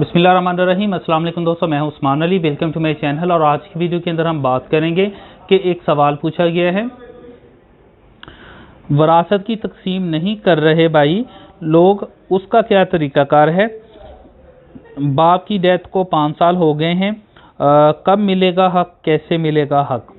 बिस्मिल्लाहिर्रहमानिर्रहीम। अस्सलाम वालेकुम दोस्तों, मैं हूँ Usman Ali. Welcome to my channel. और आज की वीडियो के अंदर हम बात करेंगे कि एक सवाल पूछा गया है। वरासत की तकसीम नहीं कर रहे भाई, लोग उसका क्या तरीकाकार है? बाप की डेथ को पाँच साल हो गए हैं। कब मिलेगा हक? कैसे मिलेगा हक?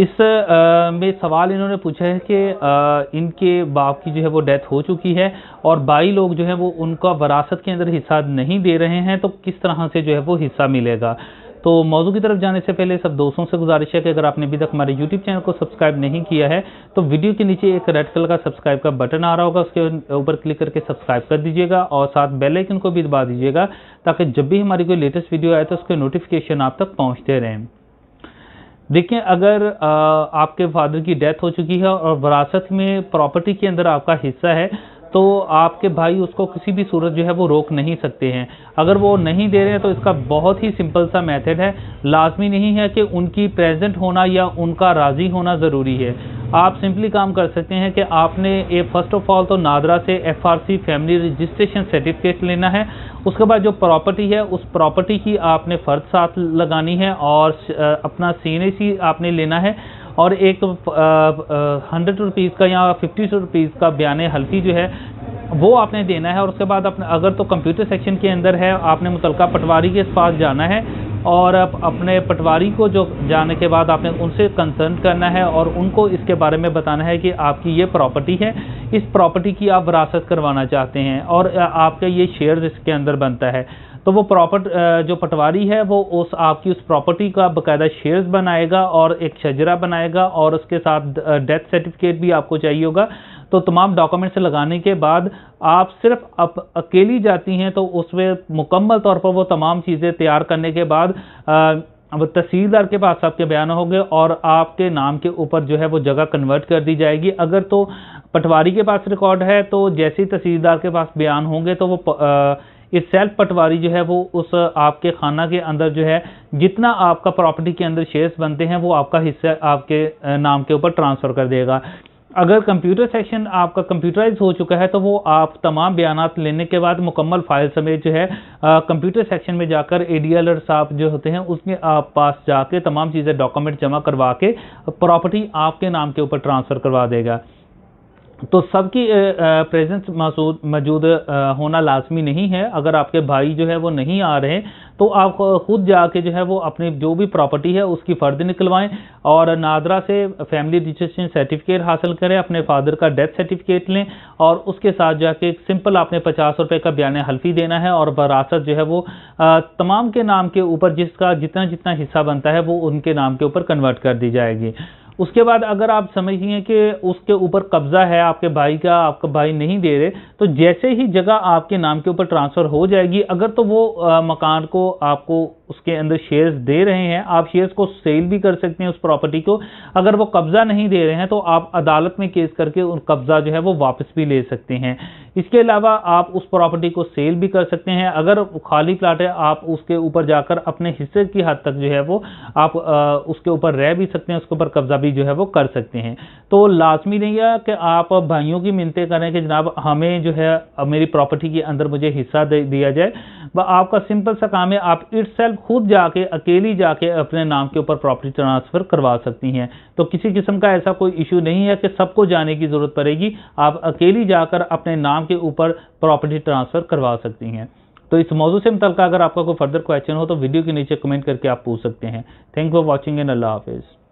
इस आ, में सवाल इन्होंने पूछा है कि इनके बाप की जो है वो डेथ हो चुकी है और बाई लोग जो है वो उनका वरासत के अंदर हिस्सा नहीं दे रहे हैं तो किस तरह से जो है वो हिस्सा मिलेगा? तो मौजू की तरफ़ जाने से पहले सब दोस्तों से गुजारिश है कि अगर आपने अभी तक हमारे यूट्यूब चैनल को सब्सक्राइब नहीं किया है तो वीडियो के नीचे एक रेड कलर का सब्सक्राइब का बटन आ रहा होगा उसके ऊपर क्लिक करके सब्सक्राइब कर दीजिएगा और साथ बेल आइकन को भी दबा दीजिएगा ताकि जब भी हमारी कोई लेटेस्ट वीडियो आए तो उसके नोटिफिकेशन आप तक पहुँचते रहें। देखिए, अगर आपके फादर की डेथ हो चुकी है और विरासत में प्रॉपर्टी के अंदर आपका हिस्सा है तो आपके भाई उसको किसी भी सूरत जो है वो रोक नहीं सकते हैं। अगर वो नहीं दे रहे हैं तो इसका बहुत ही सिंपल सा मेथड है। लाजमी नहीं है कि उनकी प्रेजेंट होना या उनका राज़ी होना ज़रूरी है। आप सिंपली काम कर सकते हैं कि आपने ए फ़र्स्ट ऑफ़ ऑल तो नादरा से एफआरसी फैमिली रजिस्ट्रेशन सर्टिफिकेट लेना है। उसके बाद जो प्रॉपर्टी है, उस प्रॉपर्टी की आपने फ़र्द साथ लगानी है और अपना सी आपने लेना है। और एक हंड्रेड रुपीज़ का या फिफ्टी रुपीज़ का बयान हल्फी जो है, वो आपने देना है। और उसके बाद अपने, अगर तो कंप्यूटर सेक्शन के अंदर है, आपने मुतलका पटवारी के पास जाना है। और आप अपने पटवारी को जो जाने के बाद आपने उनसे कंसर्न करना है और उनको इसके बारे में बताना है कि आपकी ये प्रॉपर्टी है, इस प्रॉपर्टी की आप विरासत करवाना चाहते हैं और आपका ये शेयर इसके अंदर बनता है। तो वो प्रॉपर्ट जो पटवारी है, वो उस आपकी उस प्रॉपर्टी का बकायदा शेयर्स बनाएगा और एक शजरा बनाएगा और उसके साथ डेथ सर्टिफिकेट भी आपको चाहिए होगा। तो तमाम डॉक्यूमेंट्स लगाने के बाद आप सिर्फ़ अप, अकेली जाती हैं तो उसमें मुकम्मल तौर पर वो तमाम चीज़ें तैयार करने के बाद अब तहसीलदार के पास आपके बयान होंगे और आपके नाम के ऊपर जो है वो जगह कन्वर्ट कर दी जाएगी। अगर तो पटवारी के पास रिकॉर्ड है तो जैसे ही तहसीलदार के पास बयान होंगे तो वो इस सेल्फ पटवारी जो है वो उस आपके खाना के अंदर जो है जितना आपका प्रॉपर्टी के अंदर शेयर्स बनते हैं वो आपका हिस्सा आपके नाम के ऊपर ट्रांसफ़र कर देगा। अगर कंप्यूटर सेक्शन आपका कंप्यूटराइज हो चुका है तो वो आप तमाम बयान लेने के बाद मुकम्मल फ़ाइल समेत जो है कंप्यूटर सेक्शन में जाकर ए डी एल साहब जो होते हैं, उसमें आप पास जाके तमाम चीज़ें डॉक्यूमेंट जमा करवा के प्रॉपर्टी आपके नाम के ऊपर ट्रांसफ़र करवा देगा। तो सबकी प्रेजेंस मौजूद होना लाजमी नहीं है। अगर आपके भाई जो है, वो नहीं आ रहे तो आप खुद जाके जो है वो अपनी जो भी प्रॉपर्टी है उसकी फ़र्द निकलवाएँ और नादरा से फैमिली रजिस्ट्रेशन सर्टिफिकेट हासिल करें, अपने फादर का डेथ सर्टिफिकेट लें और उसके साथ जाके सिंपल आपने पचास रुपये का बयान हल्फी देना है और वरासत जो है वो तमाम के नाम के ऊपर जिसका जितना जितना हिस्सा बनता है वो उनके नाम के ऊपर कन्वर्ट कर दी जाएगी। उसके बाद अगर आप समझिए कि उसके ऊपर कब्जा है आपके भाई का आपका भाई नहीं दे रहे तो जैसे ही जगह आपके नाम के ऊपर ट्रांसफ़र हो जाएगी अगर तो वो आ, मकान को आपको उसके अंदर शेयर्स दे रहे हैं आप शेयर्स को सेल भी कर सकते हैं उस प्रॉपर्टी को। अगर वो कब्जा नहीं दे रहे हैं तो आप अदालत में केस करके उन कब्जा जो है वो वापस भी ले सकते हैं। इसके अलावा आप उस प्रॉपर्टी को सेल भी कर सकते हैं। अगर खाली प्लाट है आप उसके ऊपर जाकर अपने हिस्से की हद तक जो है वो आप आ, उसके ऊपर रह भी सकते हैं उसके ऊपर कब्जा भी जो है वो कर सकते हैं। तो लाजमी नहीं है कि आप भाइयों की मिनते करें कि जनाब हमें जो है मेरी प्रॉपर्टी के अंदर मुझे हिस्सा दिया जाए। आपका सिंपल सा काम है, आप इट सेल्फ खुद जाके, अकेली जाके अपने नाम के ऊपर प्रॉपर्टी ट्रांसफ़र करवा सकती हैं। तो किसी किस्म का ऐसा कोई इशू नहीं है कि सबको जाने की ज़रूरत पड़ेगी, आप अकेली जाकर अपने नाम के ऊपर प्रॉपर्टी ट्रांसफ़र करवा सकती हैं। तो इस मौजू से मुतल अगर आपका कोई फर्दर क्वेश्चन हो तो वीडियो के नीचे कमेंट करके आप पूछ सकते हैं। Thank for watching and Allah हाफिज़